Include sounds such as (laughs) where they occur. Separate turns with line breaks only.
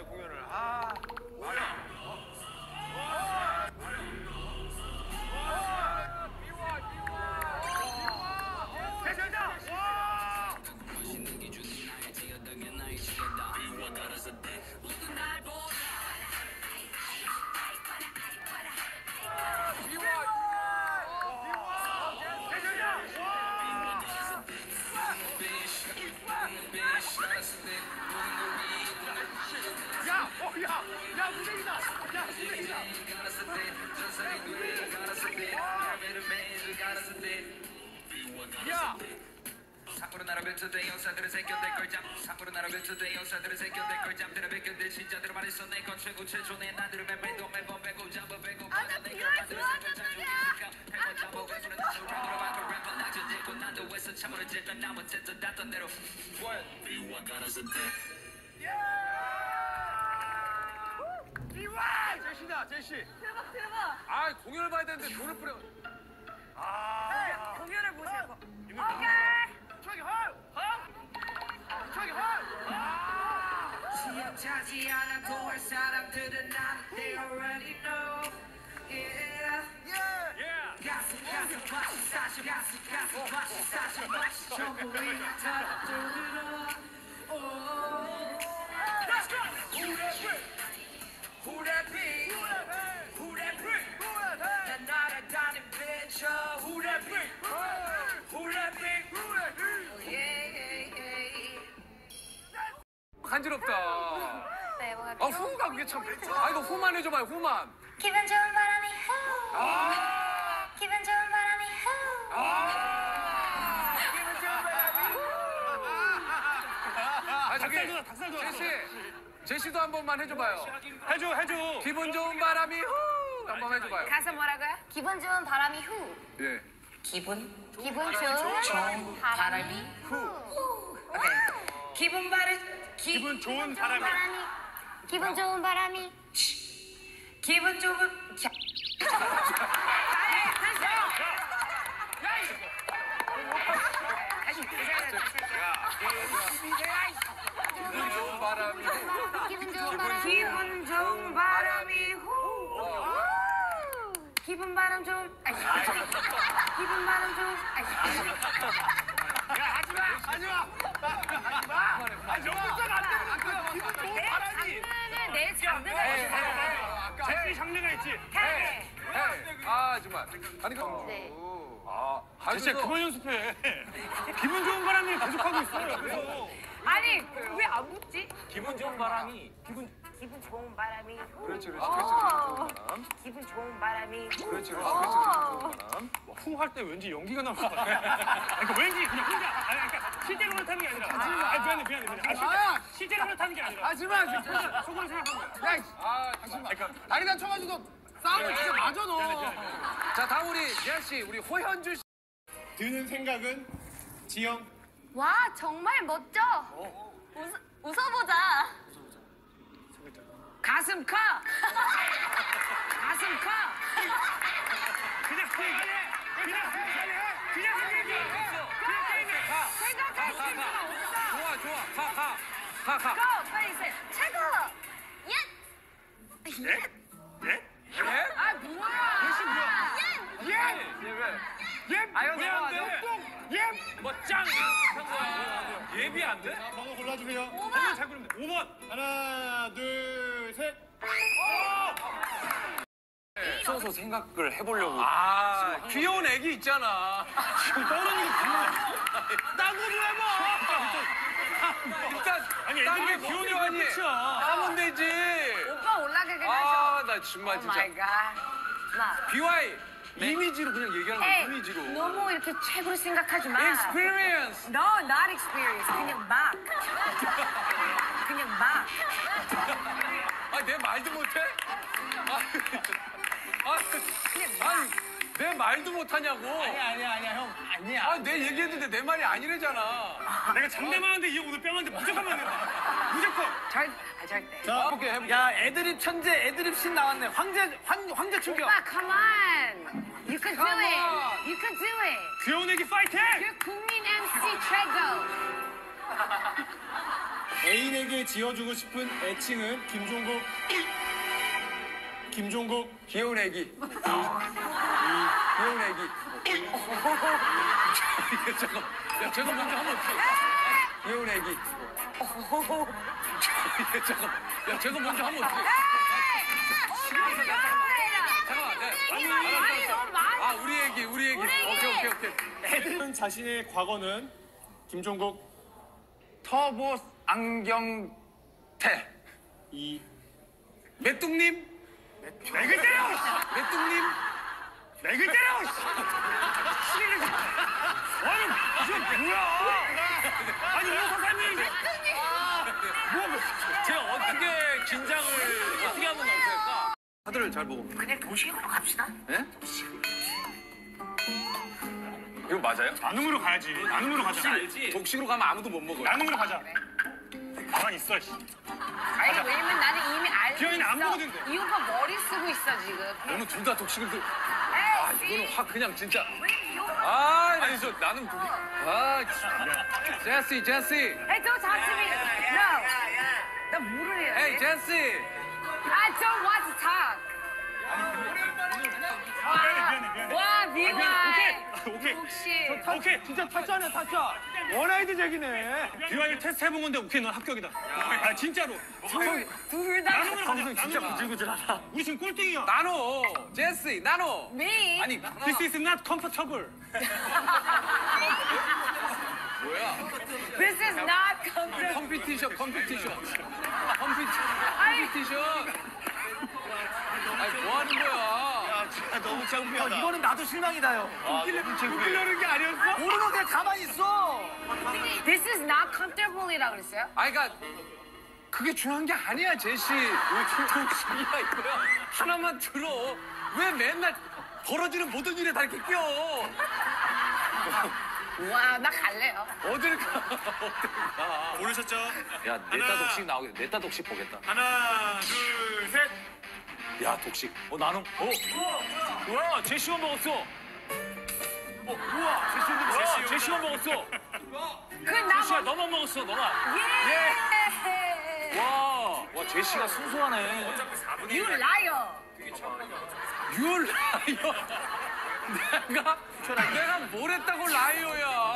네, 공연을. 아. 야,
상으로 나라 뱉어대 영사들은 새겨댈 걸잠 상으로 나라 뱉어대 영사들은 새겨댈 걸잠 들어 베껴대 진짜들 말했어 내건 최고 최초네 나들은 매매도 매번 빼고 잡아 빼고 받아 내가 만들어 생각 자주 기니까 해봐 잡아 왜 그래 나도 랩으로 막고 랩은 낮춰지고 난도 왜서 참으로 제건 나 못했던 닿던 대로 비와 가라서 돼
비와! 제시.
대박 대박.
아, 공연을 봐야 되는데 돈을 뿌려. 아.
공연을 보세요.
오케이. 저기 헐, 헐. 저기 헐. 아.
시험차지 않아 도 할 사람들은 나는 they already know yeah
예.
가슴 가슴 맛이 사실 가슴 가슴 맛이 사실 맛이 전부 위나 털어들어
간지럽다.
네, 뭔가
아, 후가 그게 참. 아, 이거 후만 해줘봐요, 후만.
기분 좋은 바람이 후.
아.
기분 좋은 바람이 후.
아. 아, 저기 제시, 제시도 한 번만 해줘봐요.
해줘 해줘
기분 좋은 바람이 후, 한 번 해줘봐요.
가사 뭐라고요? 기분 좋은 바람이 후.
예.
기분
기분 좋은 바람이 후.
오케이 기분 바른 기,
기분 좋은 바람이
바람이 기분 좋은 바람이.
기분 좋은 자,
기분 좋은 바람이. 후.
기분 좋은 바람이
기분 좋은 바람이. 후 기분 바람 좀. 아이, 기분 바람 좀. 아이,
내 장르는 내 장르가 있어.
제시 장르가 있지
헤이, 아, 정말. 아니, 그.
네.
아, 아,
진짜
그래서-
그만 연습해 기분 좋은 바람이 계속하고 있어 그래서
아니 왜 안 붙지?
기분 좋은 바람이
기분 좋은 바람이 후.
그렇지, 그렇지, 그렇지. 기분 좋은 바람.
기분 좋은 바람이
그렇지, 그렇지, 그렇지. 기분 좋은 바람.
후 할 때 왠지 연기가 나올 것 같아 그러니까 왠지 그냥 혼자 아니 그러니까 실제로 그렇다는 게 아니라 아 미안해 미안해 미안해 아, 실제, 실제로 그렇다는 게 아니라
하지 마, 진짜.
속으로 생각한 거야
야, 이씨. 아, 하지 마.
그러니까
다리 다쳐가지고 싸움을 진짜 맞아, 너. 자, 다음 우리 예한 씨, 우리 호현주 씨.
드는 생각은 지영
와 정말 멋져. 웃, 웃어보자.
가슴 커 (laughs) 가슴 커
그냥 그냥
생각할 수가 없어.
좋아, 좋아. 가, 가. 가, 가.
고 빨리 세. 최고. 예.
예? 예?
예?
아 뭐야?
예? 예, 왜?
예?
아, 형,
왜안
내가
돼?
너
예?
뭐짱. 예비 안 돼?
번호 골라주세요 번호 잘 고르면 돼 5번 하나 둘 셋
써서 생각을 해보려고
아, 귀여운 애기 있잖아.
지금 떠오르는 게
땅을 해봐. 일단
아니 애들이 귀여운 애가
아니
끝이야
하면 되지.
오빠 올라가긴 하죠.
아, 나 정말
오
진짜.
마이 갓. 나.
BY 이미지로 그냥 얘기하는 거야.
에이,
이미지로.
너무 이렇게 최고로 생각하지 마.
Experience.
No, not experience. 그냥 막. 그냥 막.
아, 내 말도 못해? 아, 아, 아니, 내 말도 못하냐고.
아니야 아니야 아니야 형 아니야
아, 내 얘기했는데 내 말이 아니래잖아.
내가 장담하는데 이 오늘 뺨한테 무조건 맞는다 무조건
절, 아, 절대.
자
해볼게, 해볼게.
야 애드립 천재 애드립 신 나왔네 황제 황, 황제 충격
오빠, come on. You can do
Come
it.
on.
You can do it.
귀여운 애기 파이팅
You're 국민 MC 최고.
애인에게 지어주고 싶은 애칭은 김종국. 김종국.
귀여운 애기. (laughs) 귀여운 애기. 잠깐. 야, 제가 먼저 하면 어떡해. 귀여운 애기. 잠깐. 야, 제가 먼저 하면 어떡해.
아,
우리 애기, 우리 애기. 오케이, 오케이, 오케이.
애들은 자신의 과거는 김종국
터보 안경태.
이
메뚱님?
맥을 때려!
메뚱님?
맥을 때려! 아니 지금 뭐야? 아니 왜 사장님?
제가 어떻게 긴장을 어떻게 하면 나올까? 카드를 잘 보고.
그냥 도시으로 갑시다.
예? 이거 맞아요?
나눔으로 가야지. 나눔으로 가자.
독식으로 가면 아무도 못 먹어요.
나눔으로 가자. 가만 있어. 씨.
아니
안 돼.
이 오빠 머리 쓰고 있어 지금.
오늘 둘다 독식을 들.
아
이거는 확 그냥 진짜. 아, 아니 저 나는 그게. 아, 진짜. 제시, 제시.
Hey, don't talk to me. No. 나 뭐를 해야 돼?
Hey, 제시.
I don't want to talk. 와, 미워.
오케이, 오케이.
혹시
오케이. 진짜 타짜네, 타짜. 원 아이드 잭이네. 비밀 테스트 해본 건데 오케이, 넌 합격이다. 아, 진짜로.
둘다
나눔으로 가자. 진짜 구질구질하다. 우리 지금 꼴등이야.
나노. 제시, 나노.
me.
아니,
This is not comfortable.
뭐야?
This is not comfortable.
컴피티션, 컴피티션. 컴피티, 컴피티션. 아니, 뭐 하는 거야?
너무 창피하다. 이거는 나도 실망이다요.
웃기려는 게 아니었어?
모르고 그냥 가만히 있어.
This is not comfortable이라고 그랬어요?
아니, 그니까, 그게 중요한 게 아니야, 제시. 왜 독식이야, 이거야. 하나만 들어. 왜 맨날 벌어지는 모든 일에 다 이렇게 껴?
와, 나 갈래요.
어딜 가, (laughs) 어딜 가.
모르셨죠?
야, 넷다 독식 나오겠다. 넷다 독식 보겠다.
하나, 둘, 셋.
야, 독식. 어, 나는, 어?
우와, 제시만 먹었어. 어, 우와, 제시만
와, 제시만 먹었어.
그나
제시야, 너만 먹었어, 너만.
예.
와, 와, 제시가 순수하네.
You liar.
You liar. 내가, 내가 뭘 했다고 liar야.